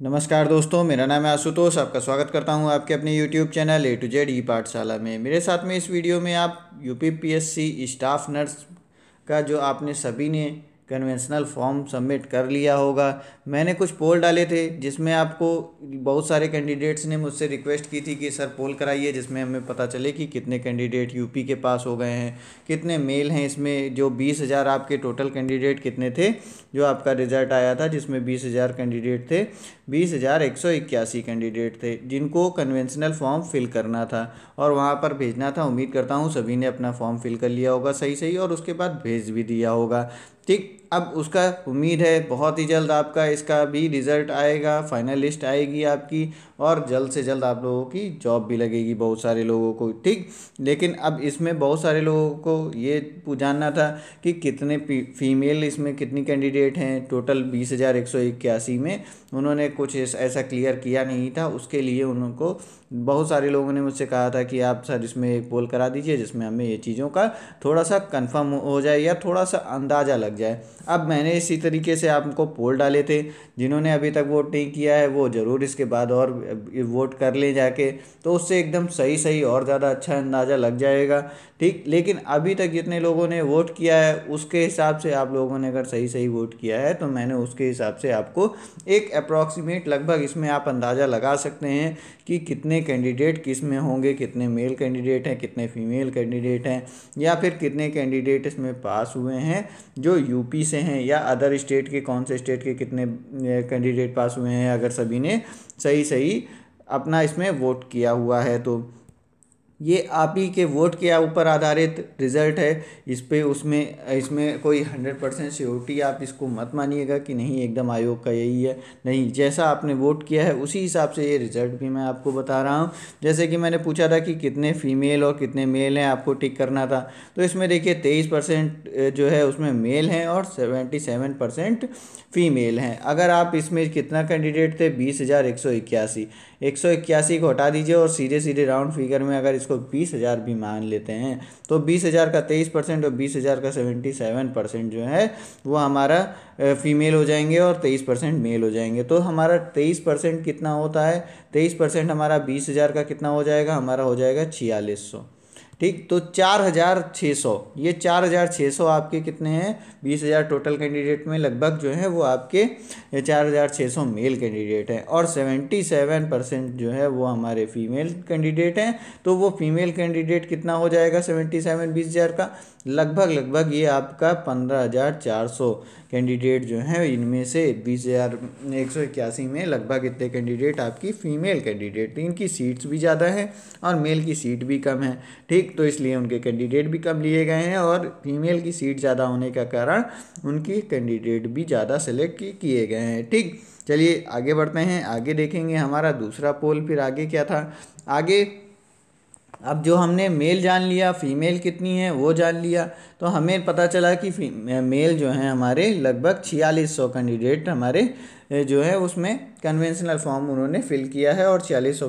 नमस्कार दोस्तों, मेरा नाम है आशुतोष। आपका स्वागत करता हूँ आपके अपने YouTube channel A to Z e Pathshala में। मेरे साथ में इस वीडियो में आप यूपीपीएससी स्टाफ नर्स का जो आपने सभी ने कन्वेंशनल फॉर्म सबमिट कर लिया होगा। मैंने कुछ पोल डाले थे, जिसमें आपको बहुत सारे कैंडिडेट्स ने मुझसे रिक्वेस्ट की थी कि, सर पोल कराइए, जिसमें हमें पता चले कि कितने कैंडिडेट यूपी के पास हो गए हैं, कितने मेल हैं इसमें, जो बीस हज़ार आपके टोटल कैंडिडेट कितने थे, जो आपका रिज़ल्ट आया था, जिसमें बीस हज़ार कैंडिडेट थे, बीस हज़ार एक सौ इक्यासी कैंडिडेट थे, जिनको कन्वेंशनल फॉर्म फिल करना था। और वहाँ पर भेजना था, उम्मीद करता हूँ, सभी ने अपना फॉर्म फिल कर लिया होगा सही सही और उसके बाद भेज भी दिया होगा। ठीक अब उसका उम्मीद है बहुत ही जल्द आपका इसका भी रिज़ल्ट आएगा फाइनल लिस्ट आएगी आपकी और जल्द से जल्द आप लोगों की जॉब भी लगेगी बहुत सारे लोगों को, ठीक? लेकिन अब इसमें बहुत सारे लोगों को ये जानना था कि कितने फीमेल इसमें कितनी कैंडिडेट हैं टोटल बीस हज़ार एक सौ इक्यासी में। उन्होंने कुछ ऐसा क्लियर किया नहीं था। उसके लिए उनको बहुत सारे लोगों ने मुझसे कहा था कि आप सर इसमें एक पोल करा दीजिए जिसमें हमें ये चीज़ों का थोड़ा सा कंफर्म हो जाए या थोड़ा सा अंदाज़ा लग जाए। अब मैंने इसी तरीके से आपको पोल डाले थे। जिन्होंने अभी तक वोट नहीं किया है, वो ज़रूर इसके बाद और वोट कर ले जाके। तो उससे एकदम सही सही और ज़्यादा अच्छा अंदाज़ा लग जाएगा। ठीक, लेकिन अभी तक जितने लोगों ने वोट किया है, उसके हिसाब से आप लोगों ने अगर सही सही वोट किया है तो मैंने उसके हिसाब से आपको एक अप्रॉक्सीमेट लगभग इसमें आप अंदाज़ा लगा सकते हैं कि कितने कैंडिडेट किसमें होंगे, कितने मेल कैंडिडेट हैं, कितने फीमेल कैंडिडेट हैं, या फिर कितने कैंडिडेट इसमें पास हुए हैं, जो यूपी से हैं, या अदर स्टेट के, कौन से स्टेट के कितने कैंडिडेट पास हुए हैं, अगर सभी ने सही सही अपना इसमें वोट किया हुआ है तो ये आप ही के वोट के ऊपर आधारित रिज़ल्ट है। इस पर उसमें, इसमें कोई हंड्रेड परसेंट श्योरिटी आप इसको मत मानिएगा कि नहीं, एकदम आयोग का यही है। नहीं, जैसा आपने वोट किया है, उसी हिसाब से ये रिज़ल्ट भी मैं आपको बता रहा हूँ। जैसे कि मैंने पूछा था कि कितने फीमेल और कितने मेल हैं आपको टिक करना था तो इसमें देखिए तेईस परसेंट जो है उसमें मेल हैं और सेवेंटी सेवन परसेंट फीमेल हैं। अगर आप इसमें कितना कैंडिडेट थे, बीस हज़ार एक सौ इक्यासी। एक सौ इक्यासी को हटा दीजिए और सीधे सीधे राउंड फिगर में अगर इसको बीस हज़ार भी मान लेते हैं तो बीस हज़ार का तेईस परसेंट और बीस हज़ार का सेवेंटी सेवन परसेंट जो है, वो हमारा फीमेल हो जाएँगे और तेईस परसेंट मेल हो जाएँगे। तो हमारा तेईस परसेंट कितना होता है? तेईस परसेंट हमारा बीस हज़ार का कितना हो जाएगा? हमारा हो जाएगा छियालीस सौ। ठीक तो चार हज़ार छः सौ। ये चार हज़ार छः सौ आपके कितने हैं? बीस हज़ार टोटल कैंडिडेट में लगभग जो है वो आपके चार हज़ार छः सौ मेल कैंडिडेट हैं और सेवेंटी सेवन परसेंट जो है वो हमारे फीमेल कैंडिडेट हैं। तो वो फीमेल कैंडिडेट कितना हो जाएगा? सेवेंटी सेवन बीस हज़ार का। लगभग लगभग ये आपका पंद्रह हज़ार चार सौ कैंडिडेट जो हैं, इनमें से बीस हज़ार एक सौ इक्यासी में लगभग इतने कैंडिडेट आपकी फ़ीमेल कैंडिडेट इनकी सीट्स भी ज़्यादा हैं और मेल की सीट भी कम है। ठीक तो इसलिए उनके कैंडिडेट भी कम लिए गए हैं और फीमेल की सीट ज़्यादा होने का कारण उनकी कैंडिडेट भी ज़्यादा सेलेक्ट किए गए हैं। ठीक, चलिए आगे बढ़ते हैं, आगे देखेंगे हमारा दूसरा पोल फिर आगे क्या था? आगे अब जो हमने मेल जान लिया, फीमेल कितनी है, वो जान लिया। तो हमें पता चला कि मेल जो हैं हमारे लगभग छियालीस सौ कैंडिडेट हमारे जो है उसमें कन्वेंशनल फॉर्म उन्होंने फिल किया है और छियालीस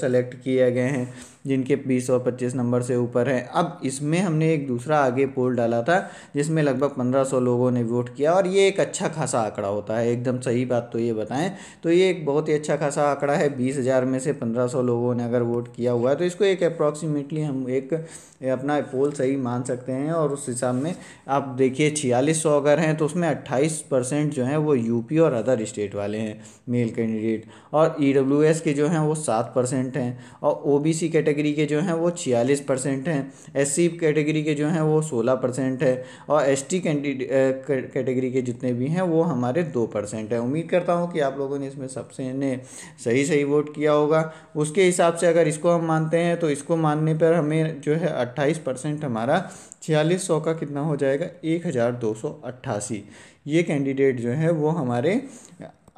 सेलेक्ट किए गए हैं, जिनके बीस और पच्चीस नंबर से ऊपर हैं। अब इसमें हमने एक दूसरा आगे पोल डाला था, जिसमें लगभग पंद्रह सौ लोगों ने वोट किया और ये एक अच्छा खासा आंकड़ा होता है। एकदम सही बात तो ये बताएँ तो ये एक बहुत ही अच्छा खासा आंकड़ा है। बीस हज़ार में से पंद्रह सौ लोगों ने अगर वोट किया हुआ है तो इसको एक अप्रॉक्सीमेटली हम एक अपना पोल सही मान सकते हैं और उस हिसाब में आप देखिए छियालीस सौ अगर हैं तो उसमें अट्ठाईस परसेंट जो हैं वो यूपी और अदर स्टेट वाले हैं मेल कैंडिडेट और ईडब्ल्यूएस के जो हैं वो सात परसेंट हैं और ओबीसी कैटेगरी कैटेगरी के जो हैं वो छियालीस परसेंट हैं. एस सी कैटेगरी के जो हैं वो सोलह परसेंट है और एस टी कैटेगरी के जितने भी हैं वो हमारे दो परसेंट है. उम्मीद करता हूँ कि आप लोगों ने इसमें सबसे ने सही सही वोट किया होगा. उसके हिसाब से अगर इसको हम मानते हैं तो इसको मानने पर हमें जो है अट्ठाईस परसेंट हमारा छियालीस सौ का कितना हो जाएगा? एक हज़ार दो सौ अट्ठासी। ये कैंडिडेट जो है वो हमारे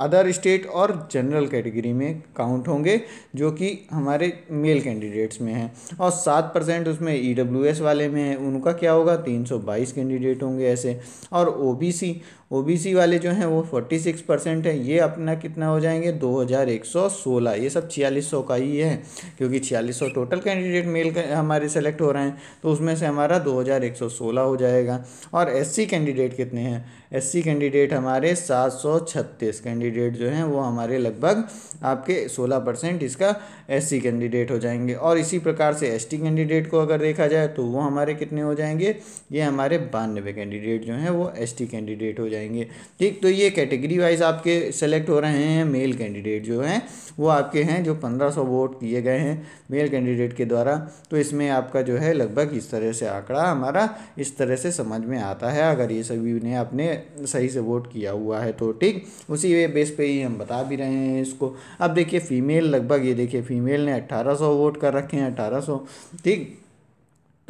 अदर स्टेट और जनरल कैटेगरी में काउंट होंगे, जो कि हमारे मेल कैंडिडेट्स में हैं। और सात परसेंट उसमें ईडब्ल्यूएस वाले में है। उनका क्या होगा? तीन सौ बाईस कैंडिडेट होंगे ऐसे। और ओबीसी ओबीसी वाले जो हैं, वो फोर्टी सिक्स परसेंट है। ये अपना कितना हो जाएँगे? दो हज़ार एक सौ सोलह। ये सब छियालीस सौ का ही है, क्योंकि छियालीस सौ टोटल कैंडिडेट मेल हमारे सेलेक्ट हो रहे हैं। तो उसमें से हमारा दो हज़ार एक सौ सोलह हो जाएगा। और एससी कैंडिडेट कितने हैं? एससी कैंडिडेट हमारे सात सौ छत्तीस कैंडिडेट जो हैं, वो हमारे लगभग आपके सोलह परसेंट इसका एससी कैंडिडेट हो जाएँगे। और इसी प्रकार से एसटी कैंडिडेट को अगर देखा जाए तो वो हमारे कितने हो जाएँगे? ये हमारे बानवे कैंडिडेट जो हैं, वो एसटी कैंडिडेट हो जाएँगे। ठीक तो ये कैटेगरी वाइज आपके सेलेक्ट हो रहे हैं मेल कैंडिडेट जो हैं, वो आपके हैं जो पंद्रह सौ वोट किए गए हैं मेल कैंडिडेट के द्वारा। तो इसमें आपका जो है लगभग इस तरह से आंकड़ा हमारा इस तरह से समझ में आता है, अगर ये सभी ने अपने सही से वोट किया हुआ है तो। ठीक, उसी वे बेस पे ही हम बता भी रहे हैं इसको। अब देखिए फीमेल लगभग ये देखिए फीमेल ने अट्ठारह सौ वोट कर रखे हैं, अट्ठारह सौ। ठीक?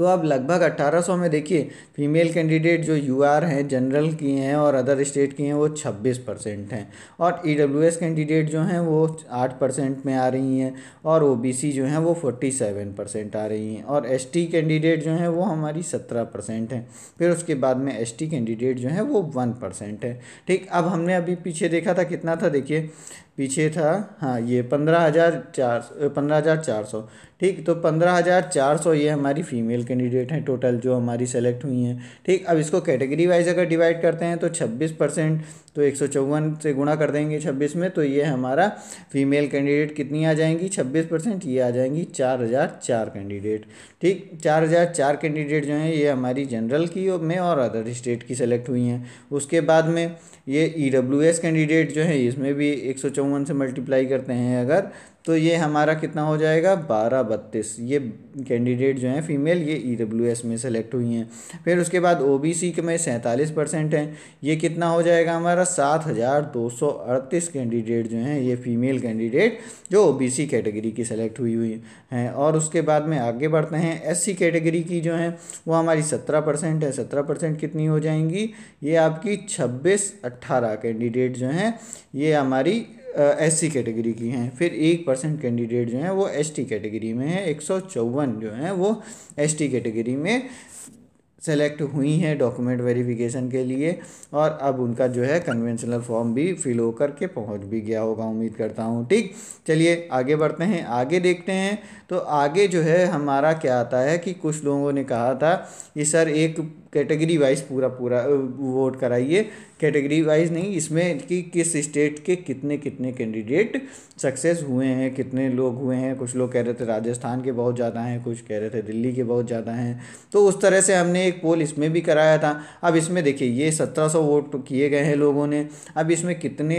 तो अब लगभग 1800 में देखिए फीमेल कैंडिडेट जो यू आर हैं जनरल की हैं और अदर स्टेट की हैं, वो 26 परसेंट हैं। और ई डब्ल्यू एस कैंडिडेट जो हैं, वो 8 परसेंट में आ रही हैं और ओ बी सी जो हैं, वो 47 परसेंट आ रही हैं। और एस टी कैंडिडेट जो हैं, वो हमारी 17 परसेंट हैं। फिर उसके बाद में एस टी कैंडिडेट जो हैं, वो वन परसेंट है। ठीक, अब हमने अभी पीछे देखा था, कितना था? देखिए, पीछे था हाँ ये पंद्रह हज़ार चार, पंद्रह हज़ार चार सौ। ठीक तो पंद्रह हज़ार चार सौ ये हमारी फ़ीमेल कैंडिडेट हैं टोटल जो हमारी सेलेक्ट हुई हैं। ठीक, अब इसको कैटेगरी वाइज अगर डिवाइड करते हैं तो छब्बीस परसेंट तो एक सौ चौवन से गुणा कर देंगे छब्बीस में तो ये हमारा फीमेल कैंडिडेट कितनी आ जाएँगी? छब्बीस परसेंट, ये आ जाएँगी चार हज़ार चार कैंडिडेट ठीक, चार हज़ार चार कैंडिडेट जो हैं, ये हमारी जनरल की में और अदर स्टेट की सेलेक्ट हुई हैं। उसके बाद में ये ई डब्ल्यू एस कैंडिडेट जो है, इसमें भी एक सौ चौवन से मल्टीप्लाई करते हैं अगर तो ये हमारा कितना हो जाएगा? बारह बत्तीस। ये कैंडिडेट जो हैं फीमेल ये ई डब्ल्यू एस में सेलेक्ट हुई हैं। फिर उसके बाद ओ बी सी के में सैंतालीस परसेंट हैं। ये कितना हो जाएगा हमारा? सात हज़ार दो सौ अड़तीस कैंडिडेट जो हैं, ये फीमेल कैंडिडेट जो ओ बी सी कैटेगरी की सेलेक्ट हुई हुई हैं। और उसके बाद में आगे बढ़ते हैं। एस सी कैटेगरी की जो हैं, वो हमारी सत्रह परसेंट है। सत्रह परसेंट कितनी हो जाएँगी? ये आपकी छब्बीस अट्ठारह कैंडिडेट जो हैं, ये हमारी एस सी कैटेगरी की हैं। फिर एक परसेंट कैंडिडेट जो हैं, वो एस टी कैटेगरी में है। एक सौ चौवन जो हैं, वो एस टी कैटेगरी में सेलेक्ट हुई हैं डॉक्यूमेंट वेरिफिकेशन के लिए। और अब उनका जो है कन्वेंशनल फॉर्म भी फिल होकर के पहुँच भी गया होगा, उम्मीद करता हूँ। ठीक? चलिए, आगे बढ़ते हैं। आगे देखते हैं। तो आगे जो है, हमारा क्या आता है कि कुछ लोगों ने कहा था कि, सर, एक कैटेगरी वाइज पूरा पूरा वोट कराइए। कैटेगरी वाइज नहीं, इसमें कि किस स्टेट के कितने कितने कैंडिडेट सक्सेस हुए हैं, कितने लोग हुए हैं। कुछ लोग कह रहे थे राजस्थान के बहुत ज़्यादा हैं, कुछ कह रहे थे दिल्ली के बहुत ज़्यादा हैं। तो उस तरह से हमने एक पोल इसमें भी कराया था। अब इसमें देखिए, ये सत्रह सौ वोट किए गए हैं लोगों ने। अब इसमें कितने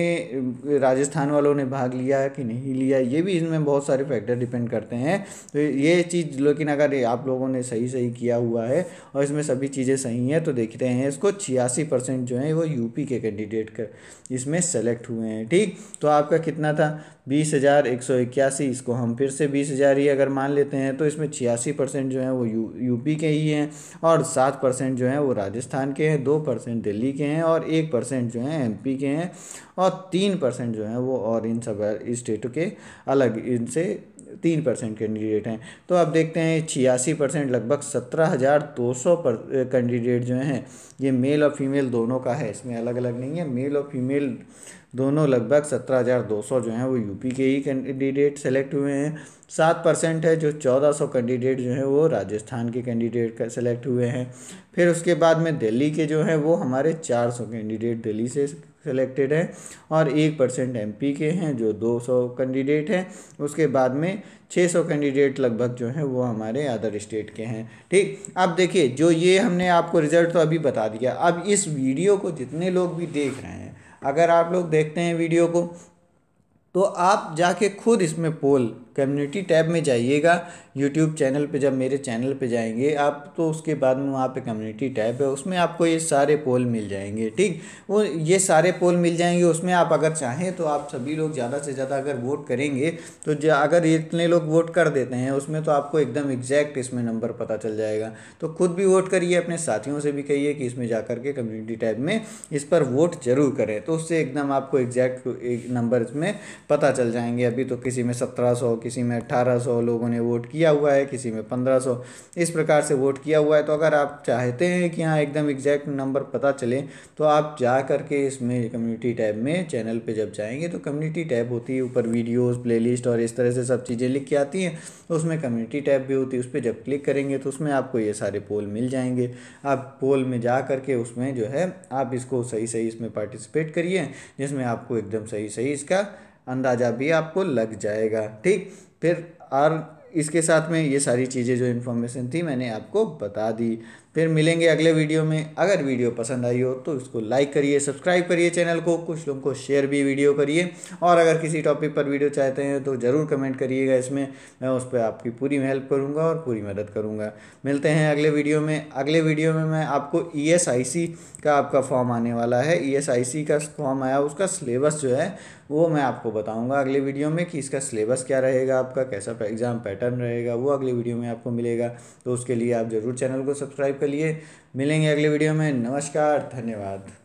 राजस्थान वालों ने भाग लिया कि नहीं लिया, ये भी इसमें बहुत सारे फैक्टर डिपेंड करते हैं। तो ये चीज़, लेकिन अगर आप लोगों ने सही सही किया हुआ है और इसमें सभी चीज़ें सही हैं तो देखते हैं इसको छियासी परसेंट जो है वो यूपी के कैंडिडेट कर, इसमें सेलेक्ट हुए हैं, ठीक? तो आपका कितना था? बीस हज़ार एक सौ इक्यासी, इसको हम फिर से बीस हज़ार ही अगर मान लेते हैं तो इसमें छियासी परसेंट जो है वो यू यूपी के ही हैं और सात परसेंट जो हैं वो राजस्थान के हैं, दो परसेंट दिल्ली के हैं और एक परसेंट जो हैं एमपी के हैं और तीन परसेंट जो हैं वो और इन सब स्टेटों के अलग इनसे तीन परसेंट कैंडिडेट हैं। तो आप देखते हैं, छियासी परसेंट, लगभग सत्रह हज़ार दो सौ पर कैंडिडेट जो हैं, ये मेल और फीमेल दोनों का है। इसमें अलग अलग नहीं है। मेल और फीमेल दोनों लगभग सत्रह हज़ार दो सौ जो हैं वो यूपी के ही कैंडिडेट सेलेक्ट हुए हैं। सात परसेंट है जो चौदह सौ कैंडिडेट जो हैं वो राजस्थान के कैंडिडेट का सेलेक्ट हुए हैं। फिर उसके बाद में दिल्ली के जो हैं वो हमारे चार सौ कैंडिडेट दिल्ली से सेलेक्टेड हैं और एक परसेंट एमपी के हैं जो दो सौ कैंडिडेट हैं। उसके बाद में छः सौ कैंडिडेट लगभग जो हैं वो हमारे अदर स्टेट के हैं। ठीक? अब देखिए, जो ये हमने आपको रिज़ल्ट तो अभी बता दिया। अब इस वीडियो को जितने लोग भी देख रहे हैं अगर आप लोग देखते हैं वीडियो को तो आप जाके खुद इसमें पोल कम्युनिटी टैब में जाइएगा यूट्यूब चैनल पे जब मेरे चैनल पे जाएँगे आप तो उसके बाद में वहाँ पे कम्युनिटी टैब है, उसमें आपको ये सारे पोल मिल जाएँगे, ठीक? वो ये सारे पोल मिल जाएँगे, उसमें आप अगर चाहें तो आप सभी लोग ज़्यादा से ज़्यादा अगर वोट करेंगे तो अगर इतने लोग वोट कर देते हैं, उसमें तो आपको एकदम एग्जैक्ट इसमें नंबर पता चल जाएगा। तो खुद भी वोट करिए, अपने साथियों से भी कहिए कि इसमें जा के कम्युनिटी टैब में इस पर वोट ज़रूर करें तो उससे एकदम आपको एग्जैक्ट नंबर इसमें पता चल जाएँगे। अभी तो किसी में सत्रह सौ किसी में अट्ठारह सौ लोगों ने वोट किया हुआ है, किसी में पंद्रह सौ। इस प्रकार से वोट किया हुआ है तो अगर आप चाहते हैं कि हाँ एकदम एग्जैक्ट नंबर पता चले तो आप जा करके इसमें कम्युनिटी टैब में चैनल पे जब जाएँगे तो कम्युनिटी टैब होती है, ऊपर वीडियोस प्लेलिस्ट और इस तरह से सब चीज़ें लिख के आती हैं, उसमें कम्युनिटी टैब भी होती है, उस पर जब क्लिक करेंगे तो उसमें आपको ये सारे पोल मिल जाएँगे। आप पोल में जा करके उसमें जो है, आप इसको सही सही इसमें पार्टिसिपेट करिए, जिसमें आपको एकदम सही सही इसका अंदाज़ा भी आपको लग जाएगा, ठीक? फिर और इसके साथ में ये सारी चीज़ें जो इन्फॉर्मेशन थी मैंने आपको बता दी। फिर मिलेंगे अगले वीडियो में। अगर वीडियो पसंद आई हो तो इसको लाइक करिए सब्सक्राइब करिए चैनल को, कुछ लोगों को शेयर भी वीडियो करिए। और अगर किसी टॉपिक पर वीडियो चाहते हैं तो ज़रूर कमेंट करिएगा इसमें। मैं उस पर आपकी पूरी हेल्प करूँगा और पूरी मदद करूँगा। मिलते हैं अगले वीडियो में। अगले वीडियो में मैं आपको ESIC का आपका फॉर्म आने वाला है। ESIC का फॉर्म आया, उसका सिलेबस जो है, वो मैं आपको बताऊँगा अगले वीडियो में कि इसका सिलेबस क्या रहेगा आपका, कैसा एग्ज़ाम पैटर्न रहेगा, वो अगले वीडियो में आपको मिलेगा। तो उसके लिए आप ज़रूर चैनल को सब्सक्राइब कर लिए मिलेंगे अगले वीडियो में। नमस्कार धन्यवाद।